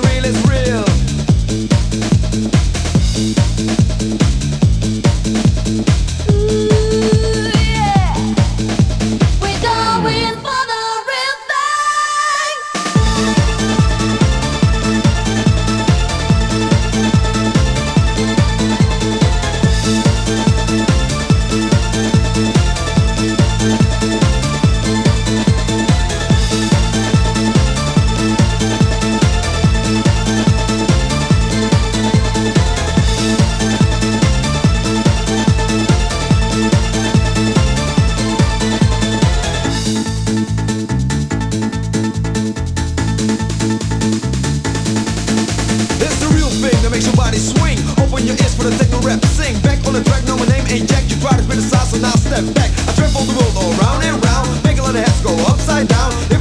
real as real. step Sing back on the track, know my name ain't Jack You try to criticize and I'll step back. I travel the world all round and round Make a lot of heads go upside down.